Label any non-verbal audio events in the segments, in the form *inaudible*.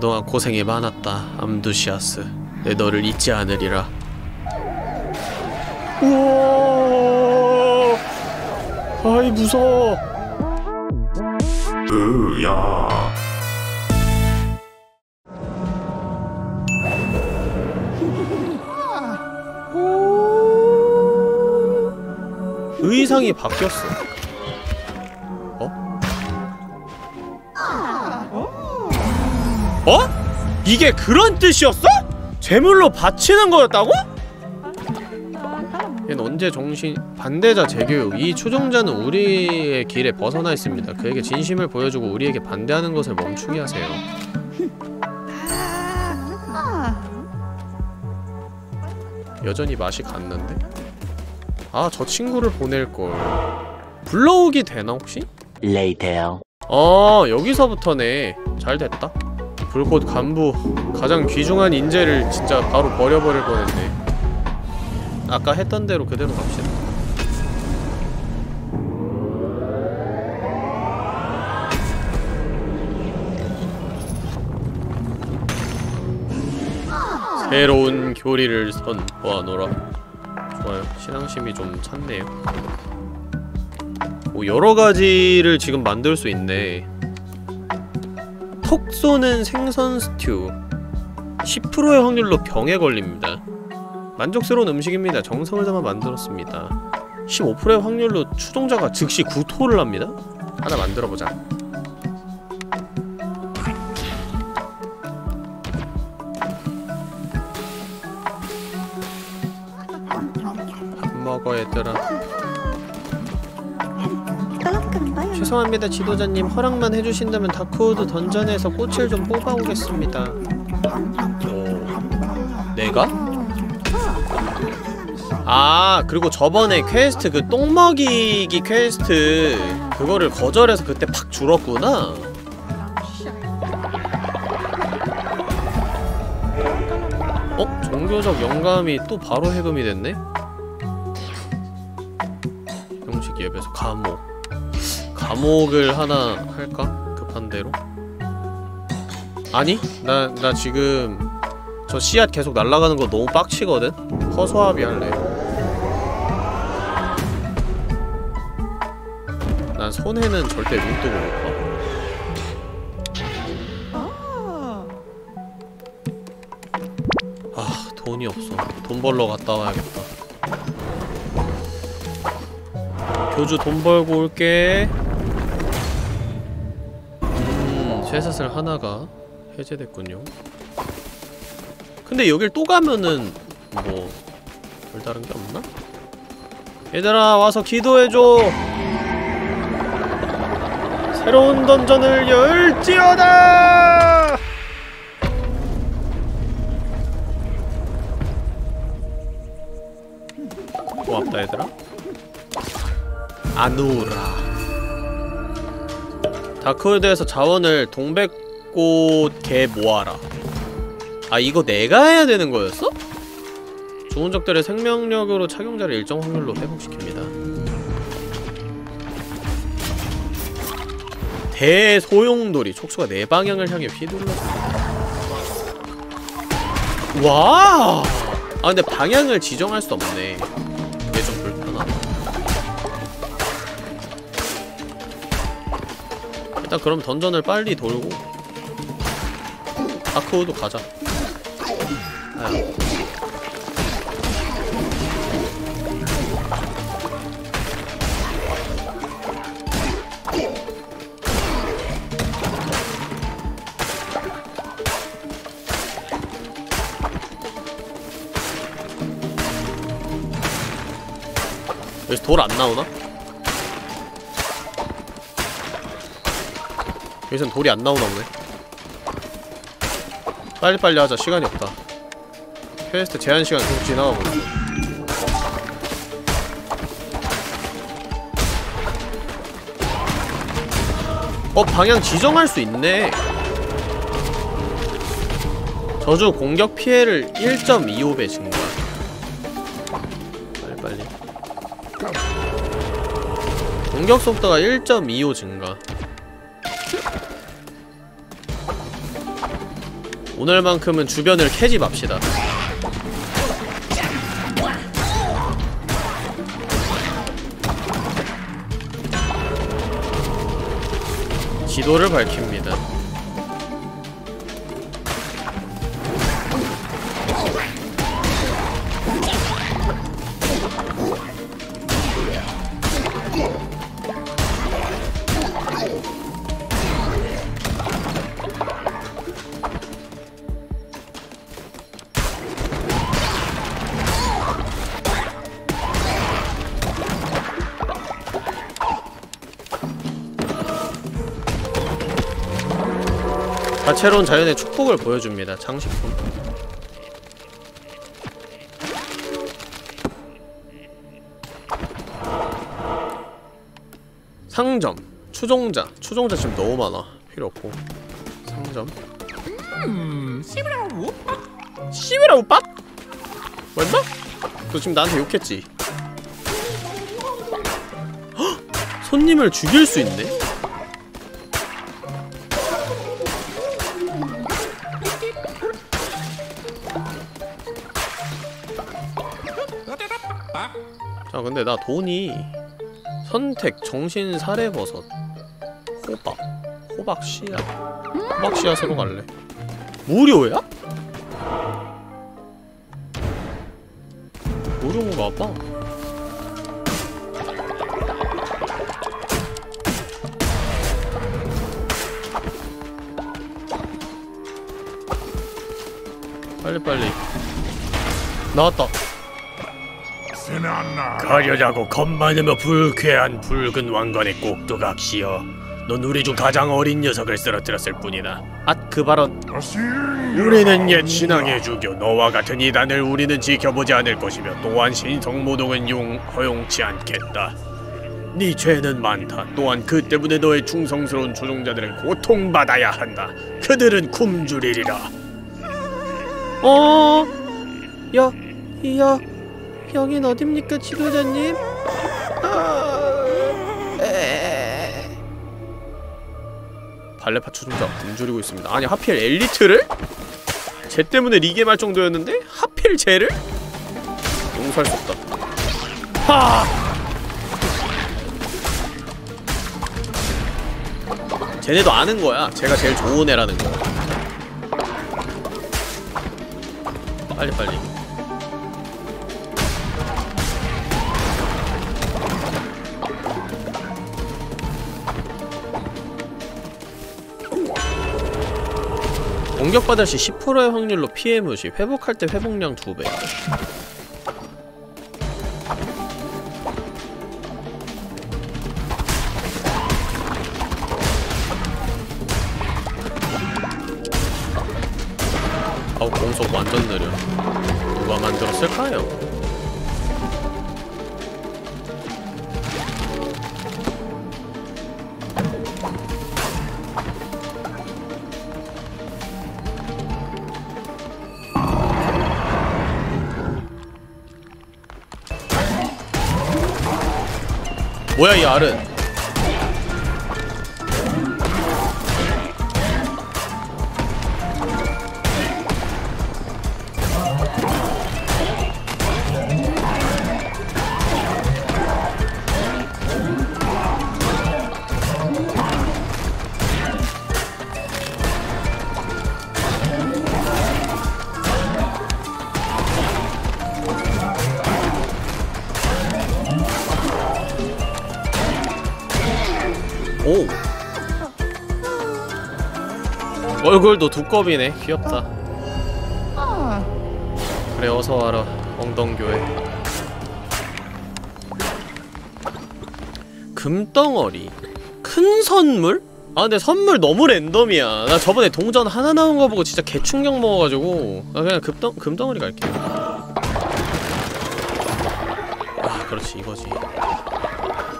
그동안 고생이 많았다 암두시아스. 내 너를 잊지 않으리라. 우와! 아이 무서워. 으야. 의상이 바뀌었어 어? 이게 그런 뜻이었어? 제물로 바치는 거였다고? 얘는 언제 정신 반대자 재교육 이 추종자는 우리의 길에 벗어나 있습니다 그에게 진심을 보여주고 우리에게 반대하는 것을 멈추게 하세요 여전히 맛이 갔는데? 아 저 친구를 보낼걸 불러오기 되나 혹시? Later. 어 여기서부터네 잘 됐다 불꽃 간부 가장 귀중한 인재를 진짜 바로 버려버릴 뻔했네. 아까 했던 대로 그대로 갑시다. 새로운 교리를 선보아노라. 좋아요. 신앙심이 좀 찼네요. 뭐 여러가지를 지금 만들 수 있네 톡 쏘는 생선 스튜. 10%의 확률로 병에 걸립니다. 만족스러운 음식입니다. 정성을 담아 만들었습니다. 15%의 확률로 추종자가 즉시 구토를 합니다. 하나 만들어보자. 밥 먹어 얘들아 죄송합니다 지도자님 허락만 해주신다면 다크우드 던전에서 꽃을 좀 뽑아오겠습니다 오... 내가? 아 그리고 저번에 퀘스트 그 똥먹이기 퀘스트 그거를 거절해서 그때 팍 줄었구나 어? 종교적 영감이 또 바로 해금이 됐네? 형식 예배소 감옥 감옥을 하나 할까? 급한 대로? 아니? 나, 나 지금 저 씨앗 계속 날아가는 거 너무 빡치거든? 허수아비 할래 난 손해는 절대 눈 뜨고 못 봐. 아, 돈이 없어. 돈 벌러 갔다 와야겠다. 교주 돈 벌고 올게. 쇠사슬 하나가 해제됐군요. 근데 여길 또 가면은 뭐 별다른 게 없나? 얘들아 와서 기도해줘! 새로운 던전을 열지어다! 고맙다 얘들아 아누라 다크홀드에서 자원을 동백꽃 개 모아라 아 이거 내가 해야 되는 거였어? 좋은 적들의 생명력으로 착용자를 일정 확률로 회복시킵니다 대소용돌이 촉수가 내 방향을 향해 휘둘러줍니다 와! 아 근데 방향을 지정할 수 없네 일단 그럼 던전을 빨리 돌고 다크우드 가자 아유. 여기서 돌 안 나오나? 여기선 돌이 안 나오나 보네. 빨리빨리 하자. 시간이 없다. 퀘스트 제한 시간 계속 지나가고 어. 방향 지정할 수 있네. 저주 공격 피해를 1.25배 증가. 빨리빨리. 공격 속도가 1.25 증가 오늘만큼은 주변을 캐지 맙시다. 지도를 밝힙니다 다채로운 자연의 축복을 보여줍니다. 장식품. 상점. 추종자. 추종자 지금 너무 많아. 필요 없고. 상점. 음, 씨부라 우빡. 씨부라 우빡? 맞나? 너 지금 나한테 욕했지? 헉! *gasps* 손님을 죽일 수 있네? 자 근데 나 돈이 선택 정신 사례버섯 호박 호박 씨앗 호박 씨앗으로 갈래. 무료야? 무료인가 봐 빨리빨리. 나왔다 가려자고 겁 많으며 불쾌한 붉은 왕관의 꼭두각시여 넌 우리 중 가장 어린 녀석을 쓰러뜨렸을 뿐이다. 앗그 발언. 우리는 옛 신앙에 죽여 너와 같은 이단을 우리는 지켜보지 않을 것이며 또한 신성모독은 용 허용치 않겠다. 네 죄는 많다. 또한 그 때문에 너의 충성스러운 조종자들은 고통받아야 한다. 그들은 굶주리리라. 어? 야, 야, 여긴 어딥니까, 지도자님? 아, 에... 발레파 추종자 굶주리고 있습니다. 아니 하필 엘리트를? 쟤 때문에 리게 말 정도였는데 하필 쟤를? 용서할 수 없다. 하! 쟤네도 아는 거야. 제가 제일 좋은 애라는 거. 빨리 빨리. 공격받을 시 10%의 확률로 피해 무시, 회복할 때 회복량 2배. 뭐야 얼굴도 두꺼비네. 귀엽다. 그래 어서 와라 엉덩교회. 금덩어리. 큰 선물? 아 근데 선물 너무 랜덤이야. 나 저번에 동전 하나 나온 거 보고 진짜 개충격 먹어가지고. 나 그냥 금덩, 금덩어리 갈게. 아 그렇지. 이거지.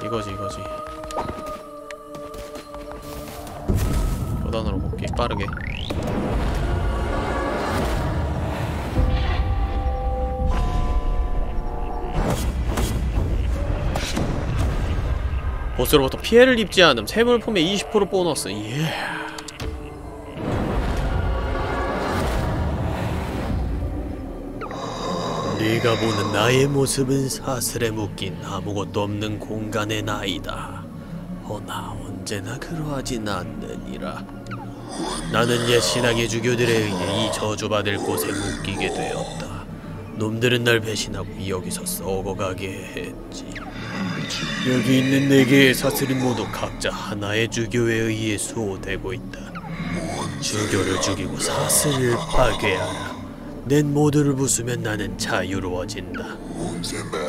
이거지 이거지 빠르게. 보스로부터 피해를 입지 않음 세물품에 20% 보너스. 예. 네가 보는 나의 모습은 사슬에 묶인 아무것도 없는 공간의 나이다. 허나 언제나 그러하진 않느니라. 나는 옛 신앙의 주교들에 의해 이 저주받을 곳에 묶이게 되었다. 놈들은 날 배신하고 여기서 썩어가게 했지. 여기 있는 네 개의 사슬은 모두 각자 하나의 주교에 의해 수호되고 있다. 주교를 죽이고 사슬을 파괴하라. 낸 모두를 부수면 나는 자유로워진다.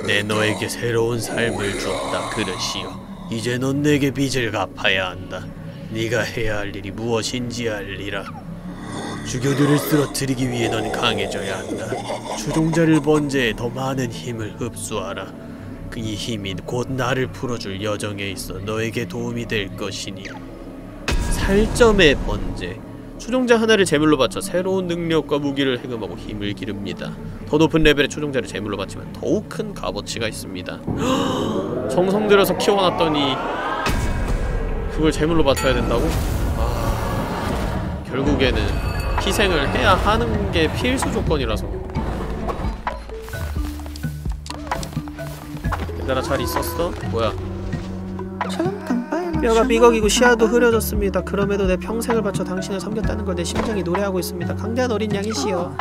내 너에게 새로운 삶을 주었다 그릇이여. 이제 넌 내게 빚을 갚아야 한다. 네가 해야 할 일이 무엇인지 알리라. 주교들을 쓰러뜨리기 위해 넌 강해져야 한다. 추종자를 번제해 더 많은 힘을 흡수하라. 그 이 힘이 곧 나를 풀어줄 여정에 있어 너에게 도움이 될 것이니. 살점의 번제 추종자 하나를 제물로 바쳐 새로운 능력과 무기를 해금하고 힘을 기릅니다. 더 높은 레벨의 추종자를 제물로 바치면 더욱 큰 값어치가 있습니다. *gasps* 정성 들여서 키워놨더니 그걸 제물로 바쳐야 된다고? 아... 결국에는 희생을 해야 하는 게 필수 조건이라서 얘들아 잘 있었어? 뭐야 뼈가 삐걱이고 시야도 흐려졌습니다. 그럼에도 내 평생을 바쳐 당신을 섬겼다는 걸 내 심장이 노래하고 있습니다. 강대한 어린 양이시여.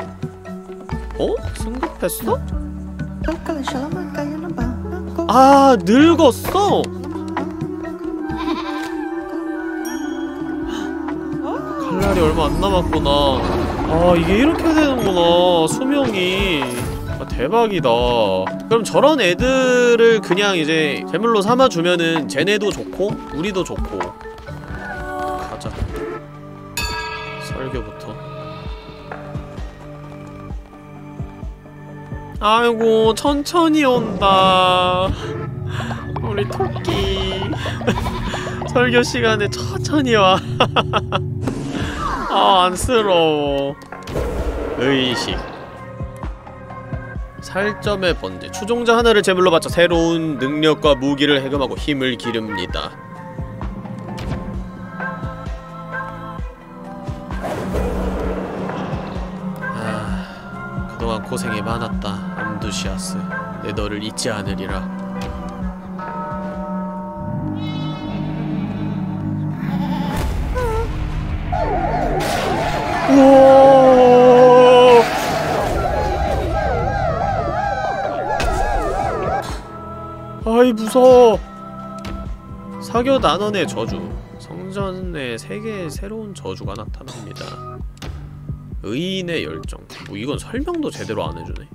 어? 승급했어? 아 늙었어? 칼날이 얼마 안 남았구나. 아 이게 이렇게 되는구나 수명이. 아, 대박이다. 그럼 저런 애들을 그냥 이제 제물로 삼아주면은 쟤네도 좋고 우리도 좋고 가자. 설교부터. 아이고 천천히 온다. 우리 토끼. *laughs* 설교 시간에 천천히 와. *laughs* 아 안쓰러워. 의식. 살점의 번제 추종자 하나를 제물로 바쳐 새로운 능력과 무기를 해금하고 힘을 기릅니다 아... 그동안 고생이 많았다 암두시아스 내 너를 잊지 않으리라 아이 무서워. 사교 난원의 저주 성전에 세 개의 새로운 저주가 나타납니다. 의인의 열정. 뭐 이건 설명도 제대로 안 해주네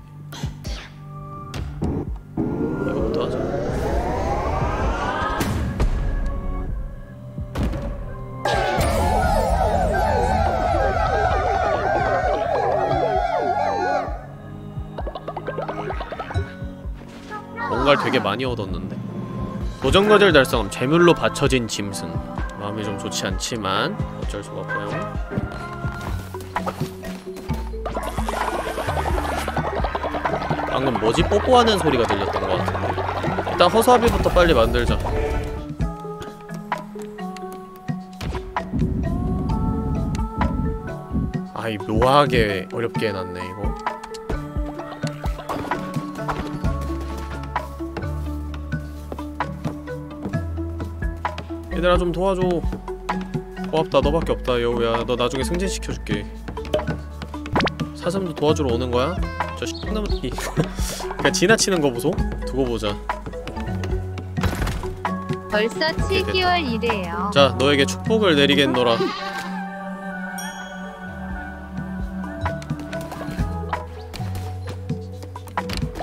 뭔가를 되게 많이 얻었는데. 도전과제를 달성함 재물로 바쳐진 짐승. 마음이 좀 좋지 않지만 어쩔 수가 없고요. 방금 뭐지? 뽀뽀하는 소리가 들렸던 것 같은데. 일단 허수아비부터 빨리 만들자. 아이 묘하게 어렵게 해놨네 이거 얘들아 좀 도와줘. 고맙다. 너밖에 없다 여우야. 너 나중에 승진시켜줄게. 사슴도 도와주러 오는 거야? 저 씹나무기 *laughs* 그냥 지나치는 거 보소? 두고 보자. 벌써 7개월 이래요. 자 너에게 축복을 내리겠노라.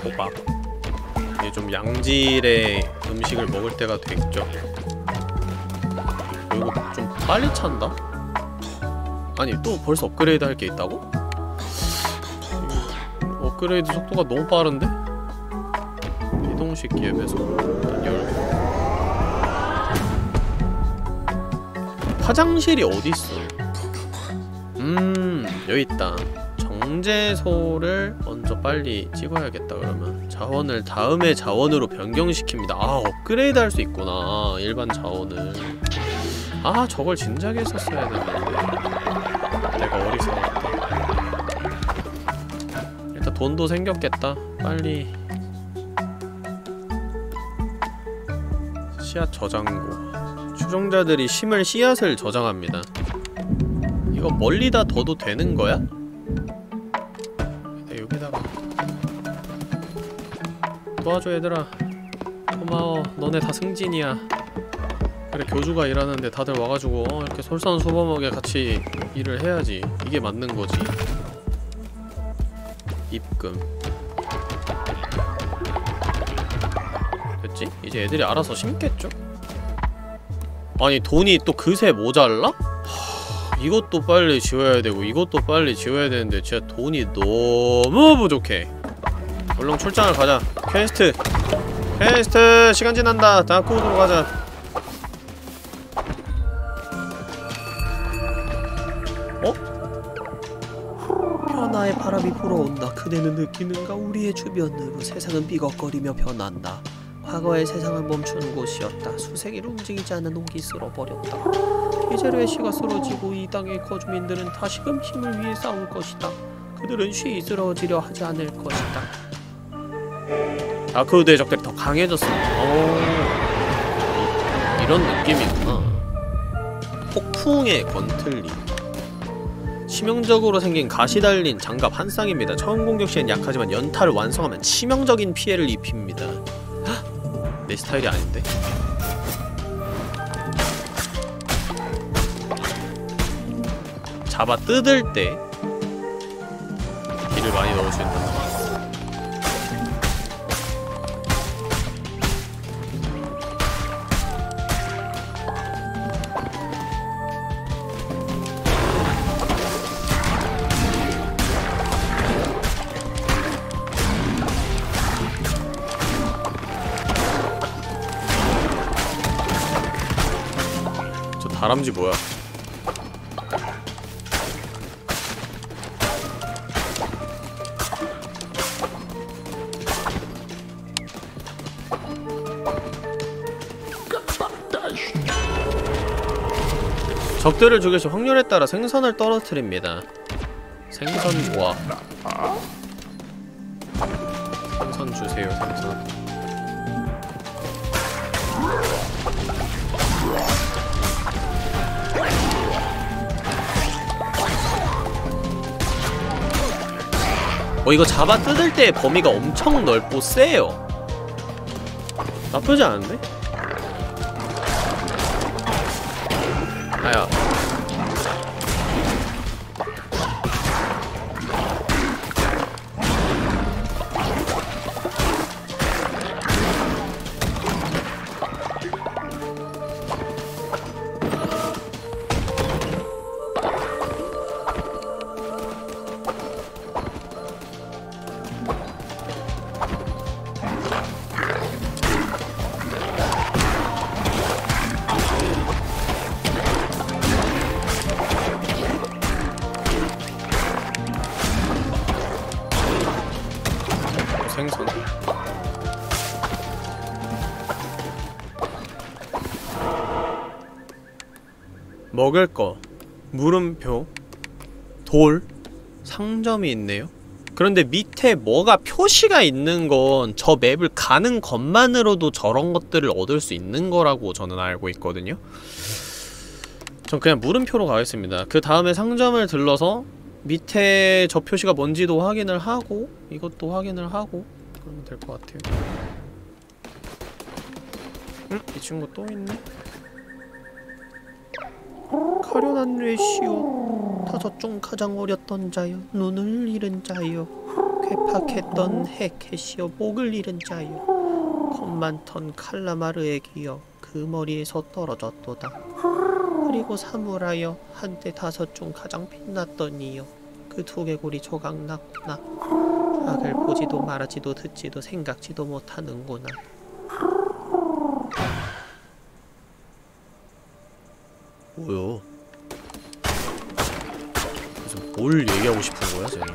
호박 이제 좀 양질의 음식을 먹을 때가 됐죠 빨리 찬다? 아니 또 벌써 업그레이드 할 게 있다고? 이 업그레이드 속도가 너무 빠른데? 이동식 기업에서 일단 열고 화장실이 어디 있어? 음 여기 있다. 정제소를 먼저 빨리 찍어야겠다 그러면 자원을 다음에 자원으로 변경시킵니다. 아 업그레이드 할 수 있구나 일반 자원을. 아 저걸 진작에 했었어야 됐는데. 내가 어리석었다. 일단 돈도 생겼겠다. 빨리. 씨앗 저장고. 추종자들이 심을 씨앗을 저장합니다. 이거 멀리다 둬도 되는 거야? 네, 여기다가 도와줘 얘들아. 고마워. 너네 다 승진이야 그래 교주가 일하는데 다들 와가지고 어, 이렇게 솔선수범하게 같이 일을 해야지. 이게 맞는 거지. 입금. 됐지? 이제 애들이 알아서 심겠죠? 아니 돈이 또 그새 모자라? 하, 이것도 빨리 지워야 되고 이것도 빨리 지워야 되는데 진짜 돈이 너무 부족해. 얼른 출장을 가자. 퀘스트. 퀘스트 시간 지난다. 다크우드로 가자 그대는 느끼는가? 우리의 주변으로 세상은 삐걱거리며 변한다. 과거의 세상을 멈추는 곳이었다. 수세기를 움직이지 않는 옥이 쓸어버렸다. 이제로의 씨가 쓰러지고 이 땅의 거주민들은 다시금 힘을 위해 싸울 것이다. 그들은 쉬이 쓰러지려 하지 않을 것이다. 다크우드의 적들이 더 강해졌어. 오. 이- 이런 느낌이구나. 폭풍의 건틀림. 치명적으로 생긴 가시 달린 장갑 한 쌍입니다. 처음 공격 시엔 약하지만 연타를 완성하면 치명적인 피해를 입힙니다. 헉! *gasps* 내 스타일이 아닌데? 잡아 뜯을 때 기를 많이 있 적들을 시 확률에 따라 생선을 떨어뜨립니다. 생선 모아. 생선 주세요, 생선. 어 이거 잡아 뜯을 때 범위가 엄청 넓고 세요 나쁘지 않은데? 아야 표 돌 상점이 있네요. 그런데 밑에 뭐가 표시가 있는 건 저 맵을 가는 것만으로도 저런 것들을 얻을 수 있는 거라고 저는 알고 있거든요. 전 그냥 물음표로 가겠습니다. 그 다음에 상점을 들러서 밑에 저 표시가 뭔지도 확인을 하고 이것도 확인을 하고 그러면 될 것 같아요. 응? 이 친구 또 있네 가련한 뇌시오. 다섯 중 가장 어렸던 자여 눈을 잃은 자여. 괴팍했던 헤켓이여 목을 잃은 자여. 겁 많던 칼라마르의 기여 그 머리에서 떨어졌도다. 그리고 사무라여 한때 다섯 중 가장 빛났던 이여. 그 두개골이 조각났구나. 악을 보지도 말하지도 듣지도 생각지도 못하는구나 뭘 얘기하고 싶은 거야, 쟤는?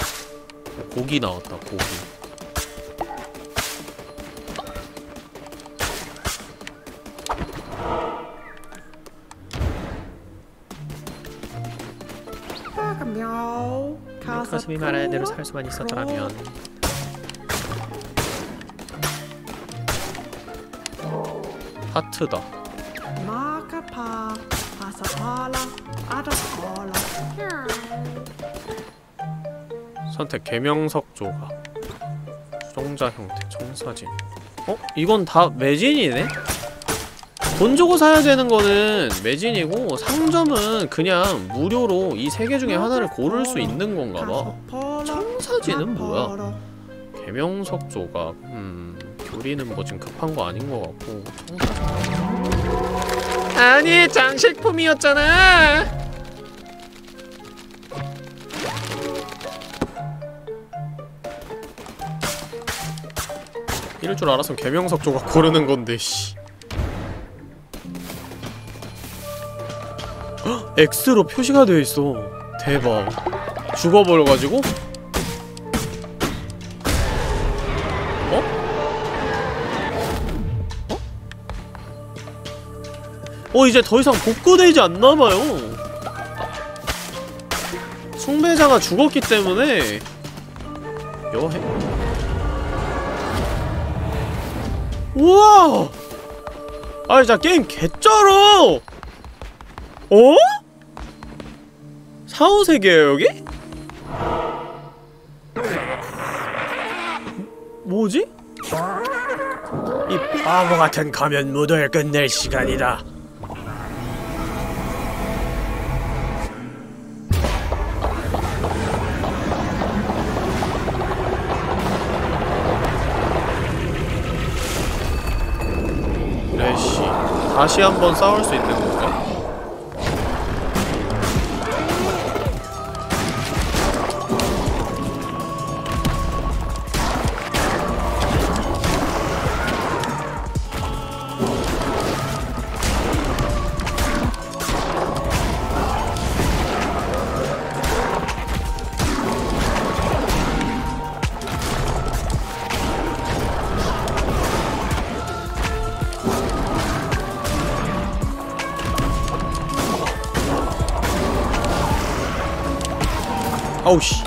고기 나왔다, 고기. 가슴이 말하는 대로 살 수만 있었더라면 하트다 선택 개명석 조각 수정자 형태 청사진 어? 이건 다 매진이네? 돈 주고 사야 되는 거는 매진이고 상점은 그냥 무료로 이 세 개 중에 하나를 고를 수 있는 건가 봐 청사진은 뭐야? 개명석 조각 음... 교리는 뭐 지금 급한 거 아닌 것 같고 청사진 아니 장식품이었잖아 이럴 줄 알았으면 개명석 조각 고르는 건데 씨. 헉, X로 표시가 되어 있어. 대박. 죽어버려가지고? 어? 어? 어 이제 더 이상 복구되지 않나봐요. 숭배자가 죽었기 때문에 여해. 우와! 아니 자 게임 개쩔어! 어? 사후세계야 여기? 뭐지? 이 바보 같은 가면 무도를 끝낼 시간이다. 다시 한번 싸울 수 있는 건 가? 아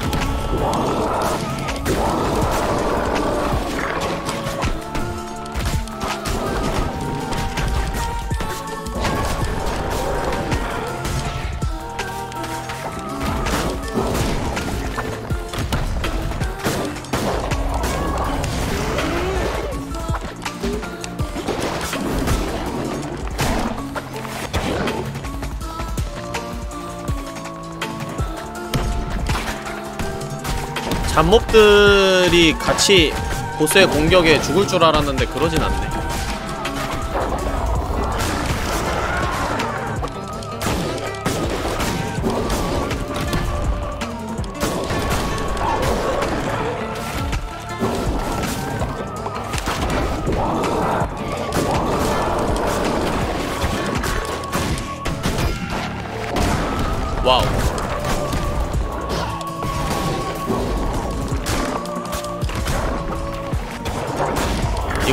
잡몹들이 같이 보스의 공격에 죽을 줄 알았는데 그러진 않네.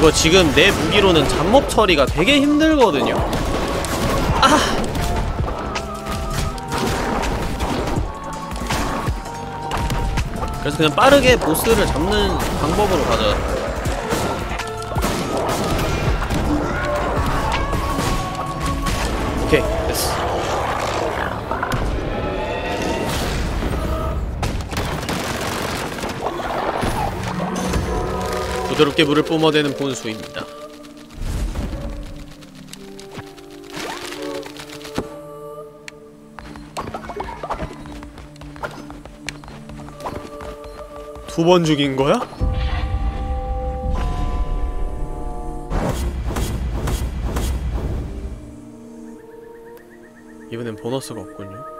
이거 지금 내 무기로는 잡몹 처리가 되게 힘들거든요. 아! 그래서 그냥 빠르게 보스를 잡는 방법으로 가자. 부드럽게 물을 뿜어대는 본수입니다. 두 번 죽인 거야? 이번엔 보너스가 없군요.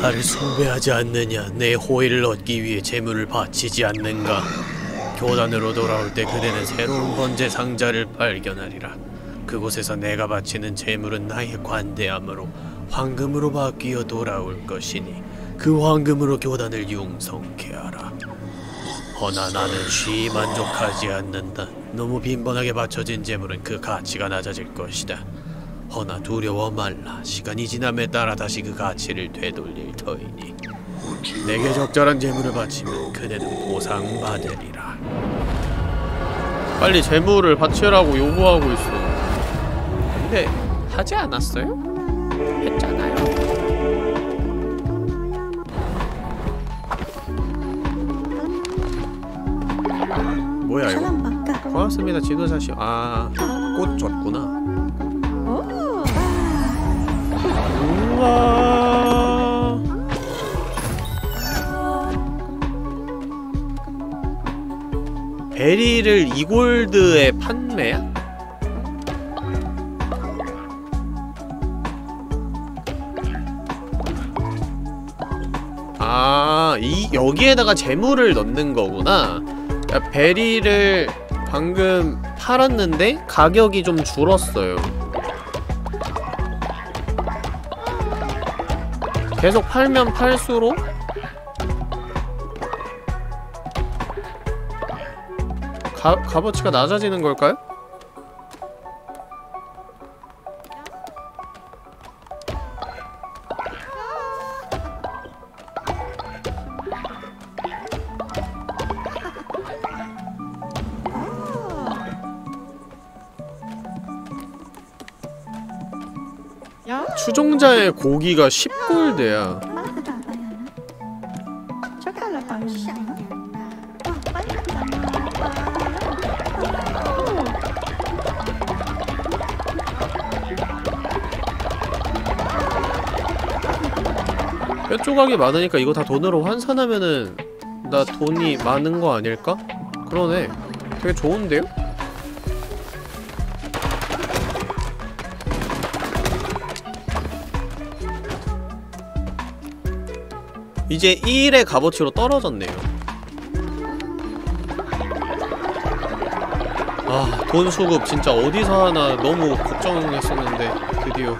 나를 숭배하지 않느냐? 내 호의를 얻기 위해 재물을 바치지 않는가? 교단으로 돌아올 때 그대는 새로운 번제 상자를 발견하리라. 그곳에서 내가 바치는 재물은 나의 관대함으로 황금으로 바뀌어 돌아올 것이니 그 황금으로 교단을 융성케 하라. 허나 나는 쉬이 만족하지 않는다. 너무 빈번하게 바쳐진 재물은 그 가치가 낮아질 것이다 허나 두려워 말라. 시간이 지남에 따라 다시 그 가치를 되돌릴 터이니. 내게 적절한 재물을 바치면 그대는 보상받으리라. 빨리 재물을 바치라고 요구하고 있어. 근데 하지 않았어요? 했잖아요. 뭐야 이거? 고맙습니다 지도사씨. 아꽃 줬구나. 우와. 베리를 2골드에 판매야? 아, 이 여기에다가 재물을 넣는 거구나. 베리를 방금 팔았는데 가격이 좀 줄었어요. 계속 팔면 팔수록 가, 값어치가 낮아지는 걸까요? 추종자의 고기가 10골드야. 뼈 조각이 많으니까 이거 다 돈으로 환산하면은 나 돈이 많은 거 아닐까? 그러네. 되게 좋은데요? 이제 1의 값어치로 떨어졌네요. 아, 돈 수급 진짜 어디서 하나 너무 걱정했었는데 드디어.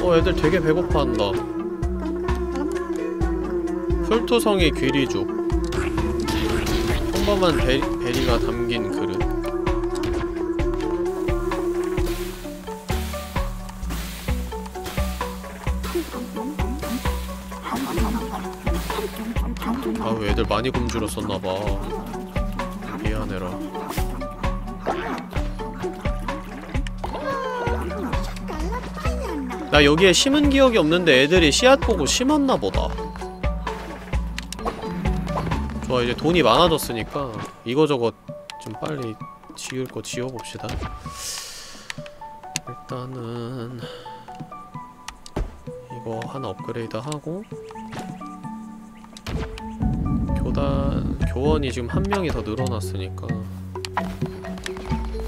어, 애들 되게 배고파한다. 풀토성의 귀리죽. 평범한 베, 베리가 담긴 그 많이 굶주렸었나봐. 미안해라. 나 여기에 심은 기억이 없는데 애들이 씨앗 보고 심었나 보다. 좋아 이제 돈이 많아졌으니까 이거저거 좀 빨리 지을 거 지어봅시다. 일단은 이거 하나 업그레이드 하고 교단 교원이 지금 한 명이 더 늘어났으니까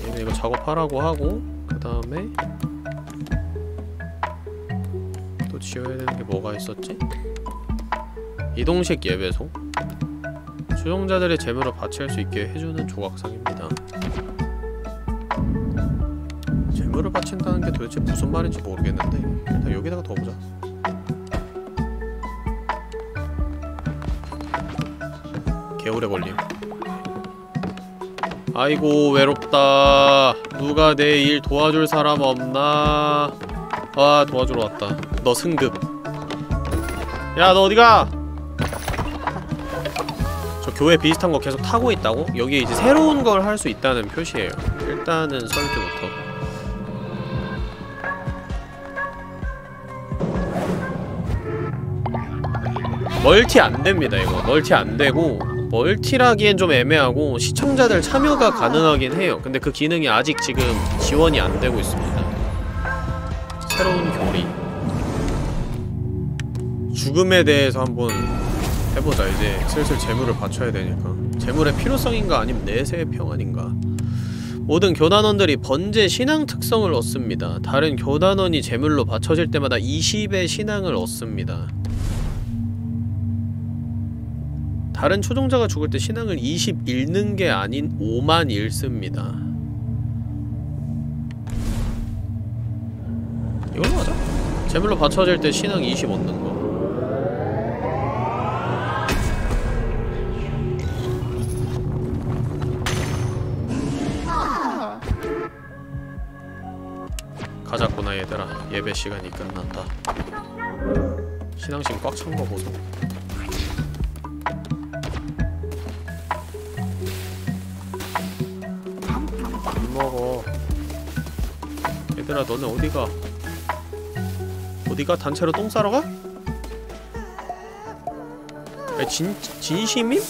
얘네 이거 작업하라고 하고 그 다음에 또 지어야 되는 게 뭐가 있었지? 이동식 예배소 수용자들의 재물을 바치할 수 있게 해주는 조각상입니다. 재물을 바친다는 게 도대체 무슨 말인지 모르겠는데 일단 여기다가 둬보자. 오래 걸림. 아이고 외롭다. 누가 내 일 도와줄 사람 없나? 아 도와주러 왔다. 너 승급. 야 너 어디가? 저 교회 비슷한 거 계속 타고 있다고? 여기에 이제 새로운 걸 할 수 있다는 표시예요. 일단은 설 때부터. 멀티 안 됩니다 이거 멀티 안 되고 멀티라기엔 좀 애매하고 시청자들 참여가 가능하긴 해요. 근데 그 기능이 아직 지금 지원이 안 되고 있습니다. 새로운 교리 죽음에 대해서 한번 해보자. 이제 슬슬 제물을 바쳐야 되니까. 제물의 필요성인가 아니면 내세의 평안인가. 모든 교단원들이 번제 신앙 특성을 얻습니다. 다른 교단원이 재물로 바쳐질 때마다 20의 신앙을 얻습니다 다른 초종자가 죽을 때 신앙을 20 잃는 게 아닌 5만 잃습니다. 이걸로 하자. 제물로 받쳐질 때 신앙 20 얻는 거. 가자꾸나 얘들아. 예배 시간이 끝났다. 신앙심 꽉 찬 거 보소 얘들아 너네 어디가? 어디가? 단체로 똥 싸러 가? 야, 진, 진심임?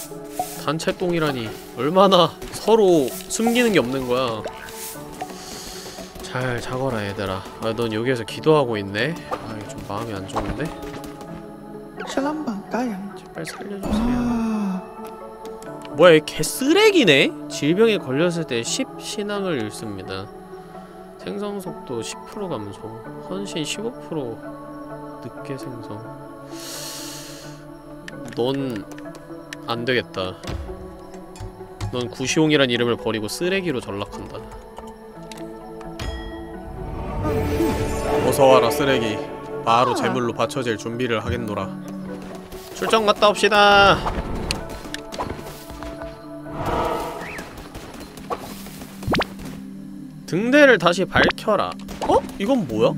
단체 똥이라니. 얼마나 서로 숨기는 게 없는 거야. 잘 자거라 얘들아. 아, 넌 여기에서 기도하고 있네. 아 좀 마음이 안 좋은데. 제발 살려주세요. 아, 뭐야 이 개쓰레기네? 질병에 걸렸을 때 10 신앙을 잃습니다 생성 속도 10% 감소 헌신 15% 늦게 생성. 넌 안되겠다. 넌 구시용이란 이름을 버리고 쓰레기로 전락한다. 어서와라 쓰레기. 바로 제물로 바쳐질 준비를 하겠노라. 출정 갔다 옵시다 등대를 다시 밝혀라. 어? 이건 뭐야?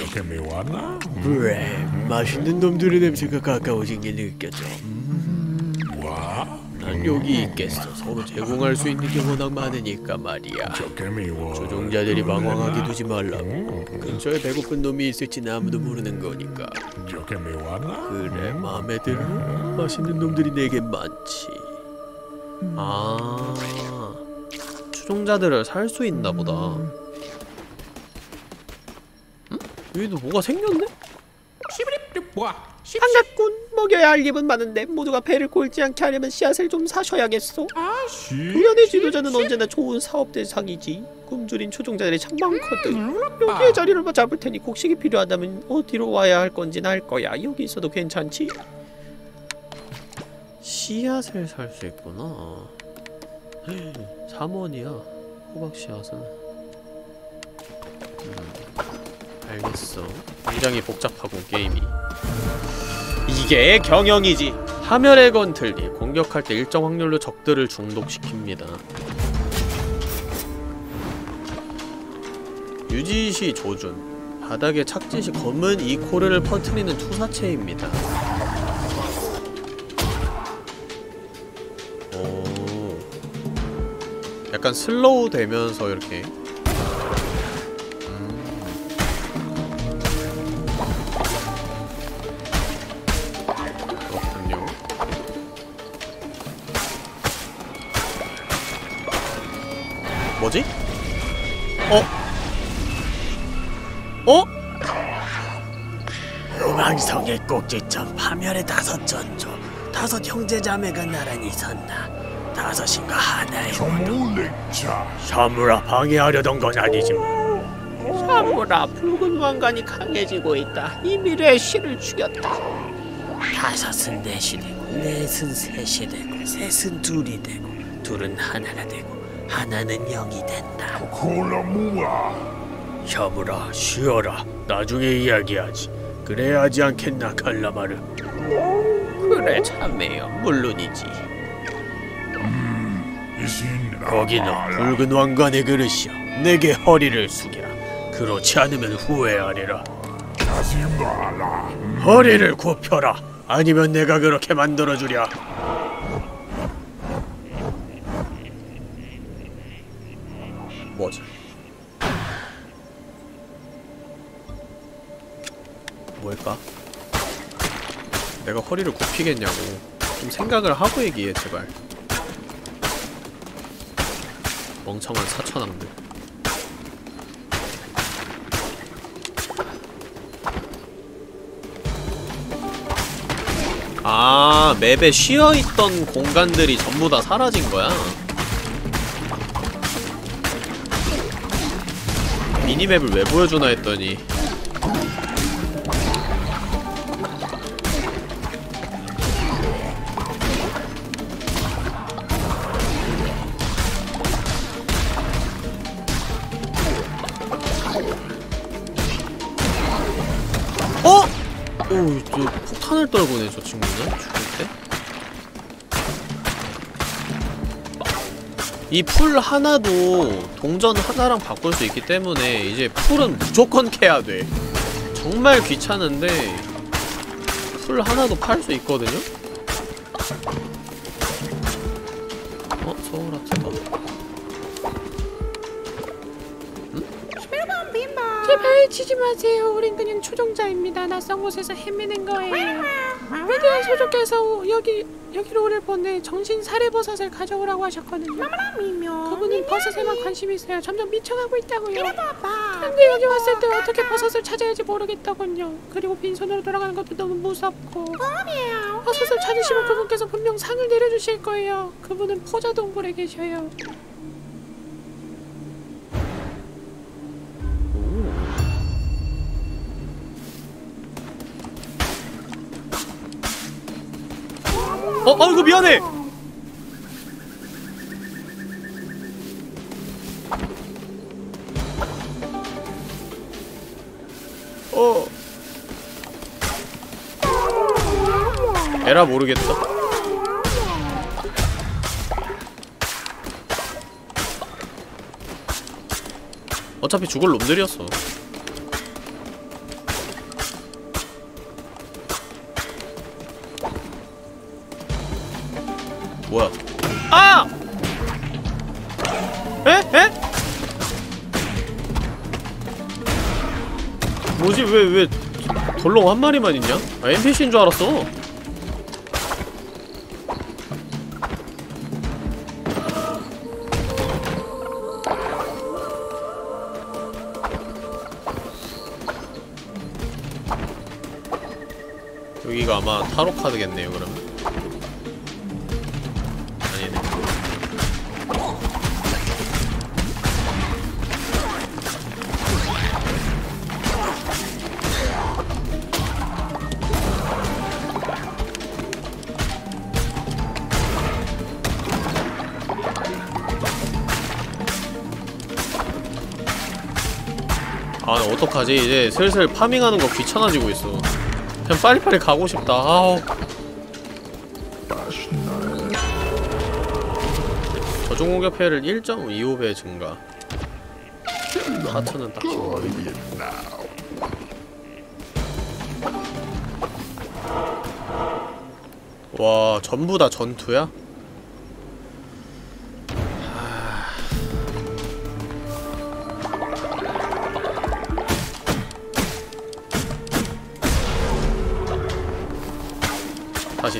이렇게 매웠나? 왜 맛있는 놈들의 냄새가 가까워진 게 느껴져. 와, 난 여기 있겠어. 서로 제공할 수 있는 게 워낙 많으니까 말이야. 조종자들이 망황하게 두지 말라고. 음, 근처에 배고픈 놈이 있을지는 아무도 모르는 거니까. 그래 마음에 들어? 맛있는 놈들이 내게 많지. 아 추종자들을 살 수 있나 보다. 응? 여기도 뭐가 생겼네? 반갑군. 먹여야 할 입은 많은데 모두가 배를 골지 않게 하려면 씨앗을 좀 사셔야겠소. 우연의 지도자는 언제나 좋은 사업 대상이지. 굶주린 초종자들이 참 많거든. 여기에 자리를 잡을 테니 곡식이 필요하다면 어디로 와야 할 건지 알 거야. 여기 있어도 괜찮지? 씨앗을 살 수 있구나. 3원이야. 호박 씨앗은. 음, 알겠어. 굉장히 복잡하고 게임이. 이게 경영이지. 파멸의 건틀리 공격할 때 일정 확률로 적들을 중독시킵니다. 유지시 조준 바닥에 착지시 검은 이 코르를 퍼뜨리는 투사체입니다. 약간 슬로우 되면서 이렇게 음. 뭐지? 어? 어? 요망성의 꼭지점 파멸의 다섯 전조 다섯 형제자매가 나란히 섰나 다섯인가 하나의 정물렉자. 사무라 방해하려던 건 아니지만 사무라 붉은 왕관이 강해지고 있다. 이 미래의 신을 죽였다. 다섯은 넷이 되고 넷은 셋이 되고 셋은 둘이 되고 둘은 하나가 되고 하나는 영이 된다 콜라무아. 여보라 쉬어라 나중에 이야기하지 그래야 하지 않겠나 칼라마르 그래 참매요. 물론이지. 거기는 붉은 왕관의 그릇이여 내게 허리를 숙여라 그렇지 않으면 후회하리라. 허리를 굽혀라 아니면 내가 그렇게 만들어주랴 뭐지? 뭘까? 내가 허리를 굽히겠냐고 좀 생각을 하고 얘기해 제발 멍청한 사천왕들. 아 맵에 쉬어있던 공간들이 전부 다 사라진 거야. 미니맵을 왜 보여주나 했더니 폭탄을 떨구네 저 친구는 죽을 때. 이 풀 하나도 동전 하나랑 바꿀 수 있기 때문에 이제 풀은 무조건 캐야 돼. 정말 귀찮은데 풀 하나도 팔 수 있거든요? 어? 서울 아트다 제발 치지 마세요. 우린 그냥 추종자입니다. 낯선 곳에서 헤매는 거예요. 위대한 소조께서 여기 여기로 오를 번에 정신 사례 버섯을 가져오라고 하셨거든요. 그분은 버섯에만 관심이 있어요. 점점 미쳐가고 있다고요. 근데 여기 왔을 때 어떻게 버섯을 찾아야 할지 모르겠더군요. 그리고 빈손으로 돌아가는 것도 너무 무섭고. 버섯을 찾으시면 그분께서 분명 상을 내려주실 거예요. 그분은 포자동굴에 계셔요. 어? 아이고 미안해! 어 에라 모르겠다 어차피 죽을 놈들이었어 돌롱 한 마리만 있냐? 아 NPC인 줄 알았어 여기가 아마 타로 카드겠네요 그러면 어떡하지? 이제 슬슬 파밍하는 거 귀찮아지고 있어. 그냥 빨리빨리 가고 싶다. 아우. 저중 공격 피해를 1.25배 증가. 하트는 딱. 와, 전부 다 전투야?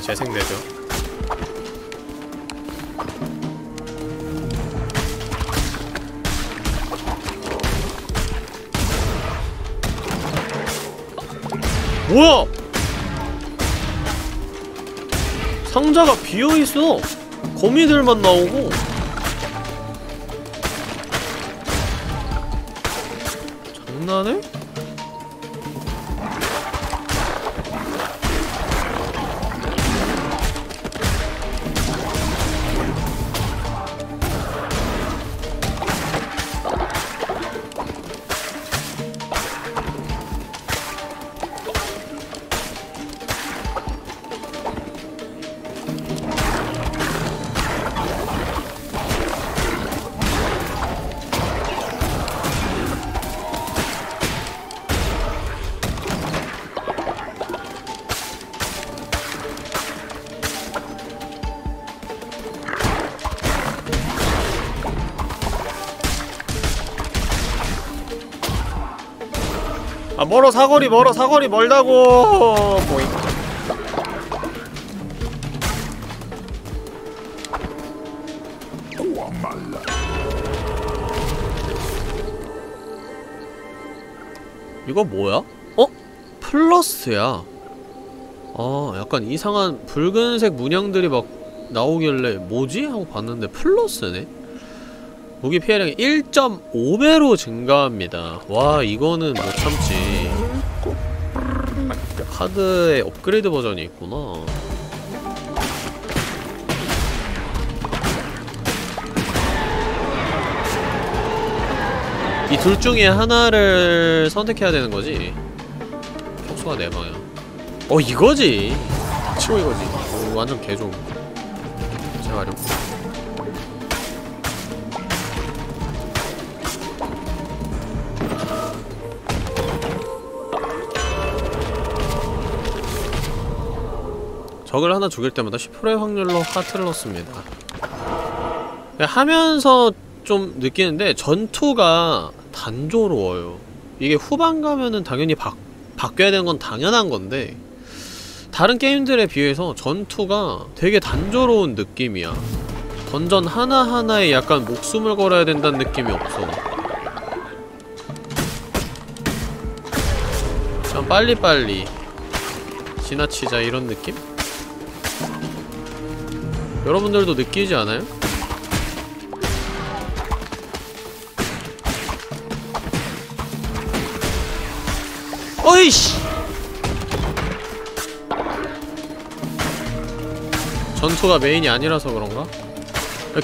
재생되죠. 뭐야? 상자가 비어있어. 거미들만 나오고. 멀어 사거리 멀어 사거리 멀다고 보잉 이거 뭐야? 어? 플러스야 아 약간 이상한 붉은색 문양들이 막 나오길래 뭐지? 하고 봤는데 플러스네? 무기 피해량이 1.5배로 증가합니다. 와 이거는 못 참지. 카드에 업그레이드 버전이 있구나. 이 둘 중에 하나를 선택해야 되는 거지. 촉수가 4방이야. 어 이거지. 치고 이거지. 오, 완전 개좋음. 재활용. 적을 하나 죽일 때마다 10%의 확률로 하트를 넣습니다. 네, 하면서 좀 느끼는데 전투가 단조로워요. 이게 후반 가면은 당연히 바, 바뀌어야 되는 건 당연한 건데 다른 게임들에 비해서 전투가 되게 단조로운 느낌이야. 던전 하나하나에 약간 목숨을 걸어야 된다는 느낌이 없어. 그냥 빨리빨리 지나치자 이런 느낌? 여러분들도 느끼지 않아요? 어이씨! 전투가 메인이 아니라서 그런가?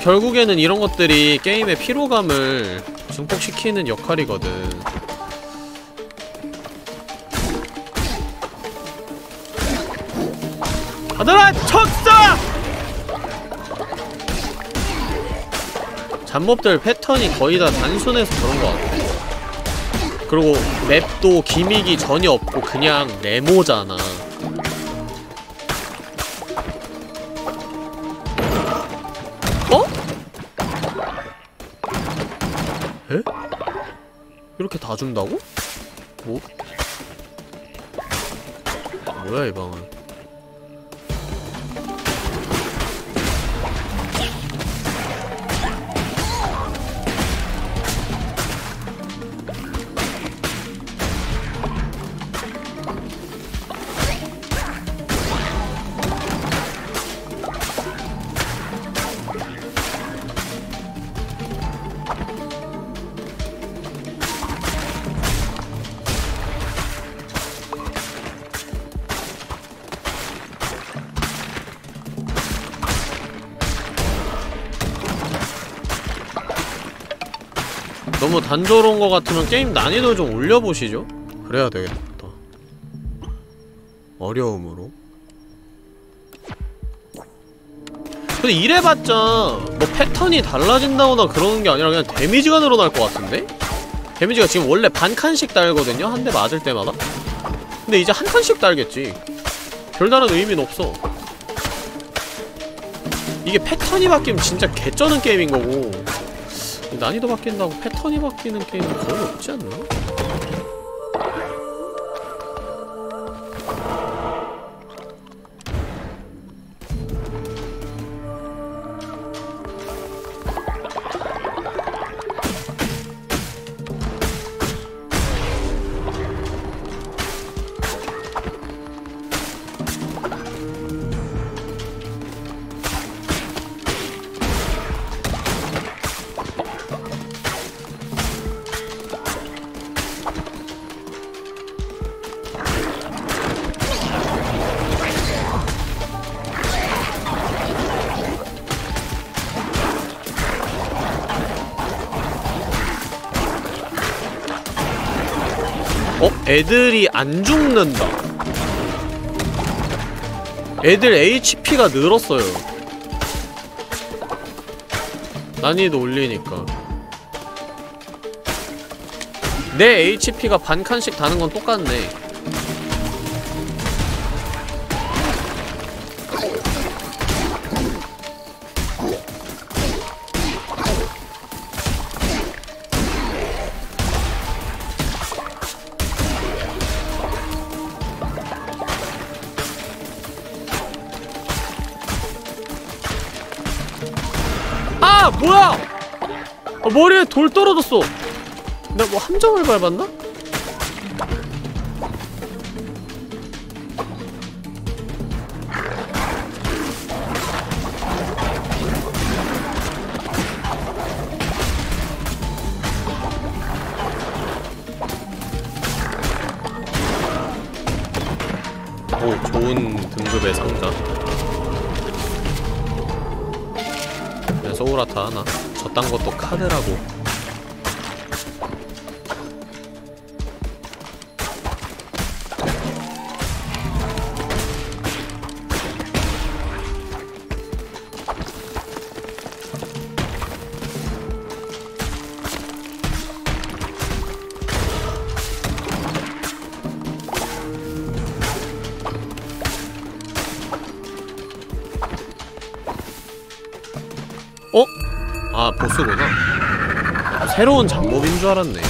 결국에는 이런 것들이 게임의 피로감을 증폭시키는 역할이거든 아들아 쳤어! 잡몹들 패턴이 거의 다 단순해서 그런 것 같아 그리고 맵도 기믹이 전혀 없고 그냥 네모잖아 어? 에? 이렇게 다 준다고? 뭐? 뭐야 이 방은 단조로운 것 같으면 게임 난이도 좀 올려보시죠? 그래야 되겠다 어려움으로 근데 이래봤자 뭐 패턴이 달라진다거나 그러는 게 아니라 그냥 데미지가 늘어날 것 같은데? 데미지가 지금 원래 반 칸씩 달거든요? 한 대 맞을 때마다? 근데 이제 한 칸씩 달겠지 별다른 의미는 없어 이게 패턴이 바뀌면 진짜 개쩌는 게임인 거고 난이도 바뀐다고 패 턴이 바뀌는 게임은 거의 없지 않나? 애들이 안 죽는다. 애들 HP가 늘었어요. 난이도 올리니까. 내 HP가 반 칸씩 다는 건 똑같네 머리에 돌 떨어졌어. 나뭐 함정을 밟았나? 오 좋은 등급의 상자. 소울아타 하나 저딴 것도 카드라고 새로운 장법인 줄 알았네.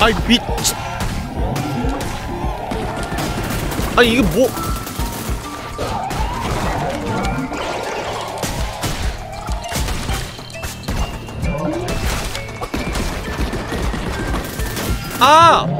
아이 미치. 아니 이게 뭐. 아!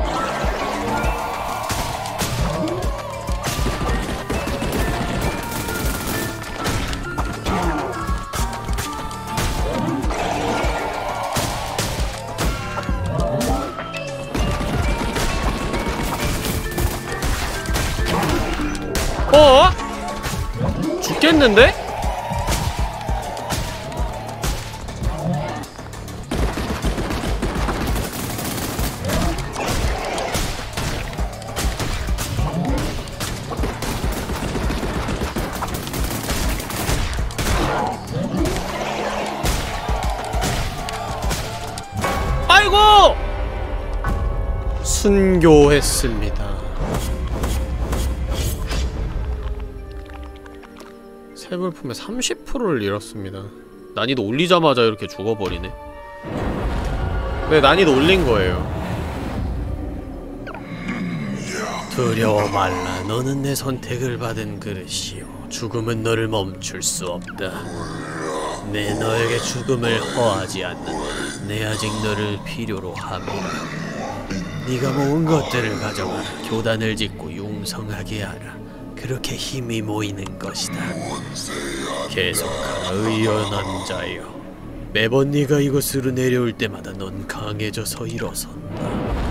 순교했습니다. 세불품의 30%를 잃었습니다. 난이도 올리자마자 이렇게 죽어버리네. 네, 난이도 올린 거예요. 두려워 말라. 너는 내 선택을 받은 그릇이오. 죽음은 너를 멈출 수 없다. 내 너에게 죽음을 허하지 않는다. 내 아직 너를 필요로 함이라. 네가 모은 것들을 가져가 교단을 짓고 융성하게 하라. 그렇게 힘이 모이는 것이다. 계속하라 의연한 자여. 매번 네가 이곳으로 내려올 때마다 넌 강해져서 일어선다.